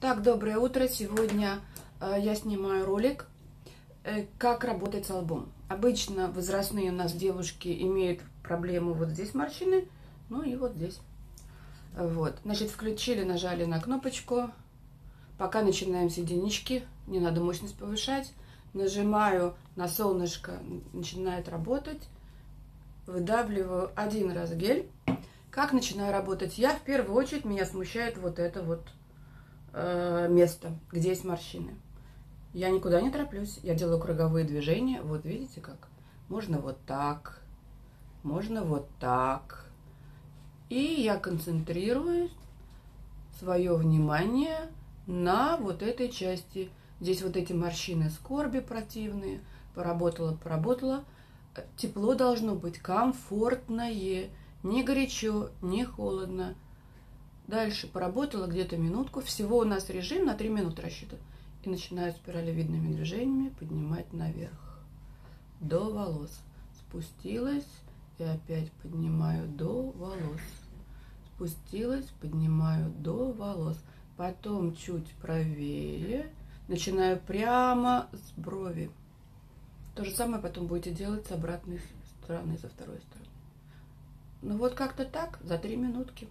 Так, доброе утро. Сегодня э, я снимаю ролик, э, как работать с лбом. Обычно возрастные у нас девушки имеют проблему вот здесь морщины, ну и вот здесь. Вот, значит, включили, нажали на кнопочку. Пока начинаем с единички, не надо мощность повышать. Нажимаю на солнышко, начинает работать. Выдавливаю один раз гель. Как начинаю работать? Я в первую очередь, меня смущает вот это вот э, место, где есть морщины. Я никуда не тороплюсь, я делаю круговые движения. Вот видите как? Можно вот так, можно вот так. И я концентрирую свое внимание на вот этой части. Здесь вот эти морщины скорби противные. Поработала, поработала. Тепло должно быть комфортное. Не горячо, не холодно. Дальше поработала где-то минутку. Всего у нас режим на 3 минуты рассчитан. И начинаю спиралевидными движениями поднимать наверх. До волос. Спустилась и опять поднимаю до волос. Спустилась, поднимаю до волос. Потом чуть правее. Начинаю прямо с брови. То же самое потом будете делать с обратной стороны, со второй стороны. Ну вот как-то так, за три минутки.